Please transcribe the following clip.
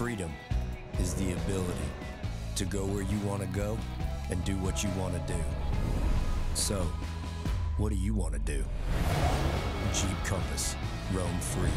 Freedom is the ability to go where you want to go and do what you want to do. So, what do you want to do? Jeep Compass, roam free.